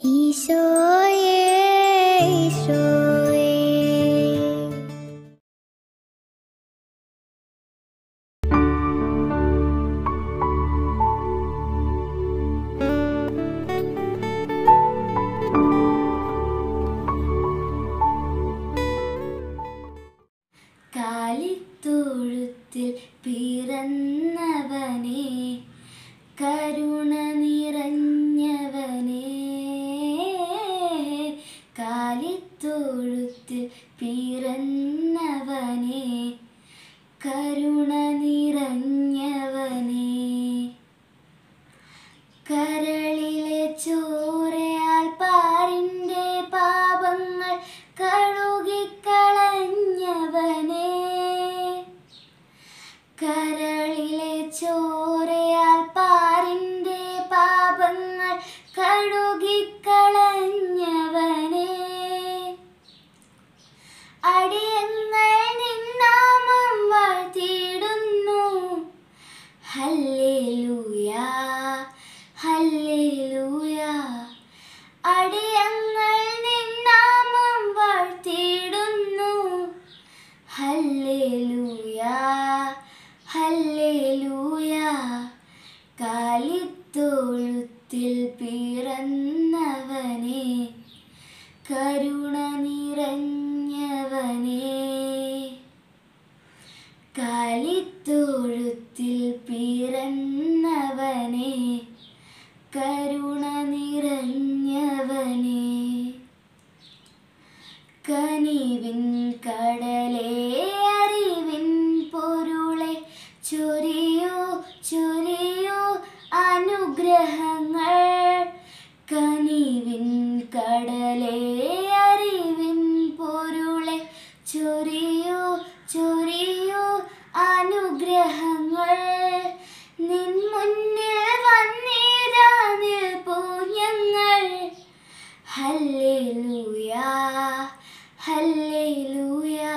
ഈശോയേ ഈശോയേ. കാലിത്തൊഴുത്തിൽ പിറന്നവനെ കരുണ നിറഞ്ഞവനെ ഹല്ലേലൂയാ അടിയങ്ങൾ കാലിത്തൊഴുത്തിൽ പിറന്നവനെ കരുണ നിറഞ്ഞവനെ. കാലിത്തൊഴുത്തിൽ പിറന്നവനെ കരുണ നിറഞ്ഞവനെ. കനിവിൻ കടലേ അറിവിൻ പൊരുളെ ചൊരിയോ ചൊരിയോ അനുഗ്രഹങ്ങൾ അനുഗ്രഹങ്ങൾ. നിൻ മുന്നിൽ വന്നിതാ നിൽപ്പൂ ഞങ്ങൾ ഹല്ലേലൂയാ ഹല്ലേലൂയാ.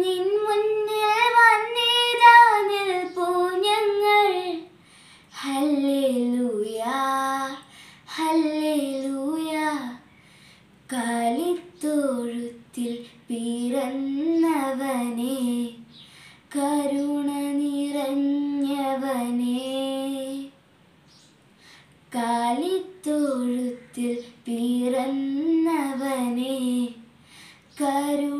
നിൻ മുന്നിൽ വന്നിതാ നിൽപ്പൂ ഞങ്ങൾ ഹല്ലേലൂയാ ഹല്ലേലൂയാ. കാലിത്തൊഴുത്തിൽ പിറന്നവനെ കരുണ നിറഞ്ഞവനെ. കാലിത്തൊഴുത്തിൽ പിറന്നവനെ. കരുണ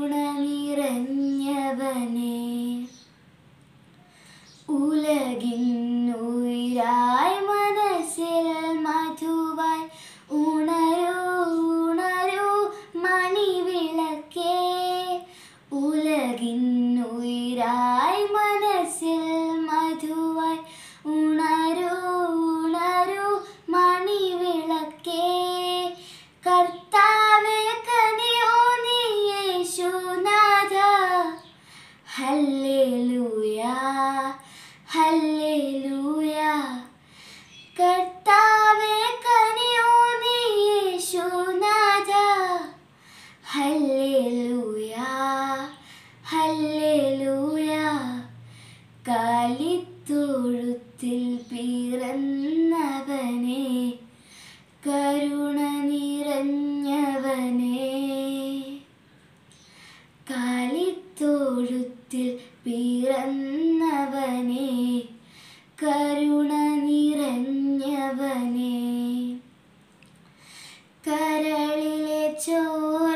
കരുണ നിറഞ്ഞവനെ. കരളിലെ ചോരയാൽ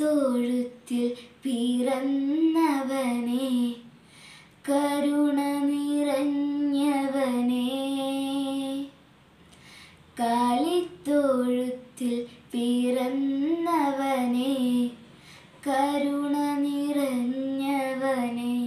തൊഴുത്തിൽ പിറന്നവനെ കരുണ നിറഞ്ഞവനെ. കാലിത്തൊഴുത്തിൽ പിറന്നവനെ കരുണ നിറഞ്ഞവനേ.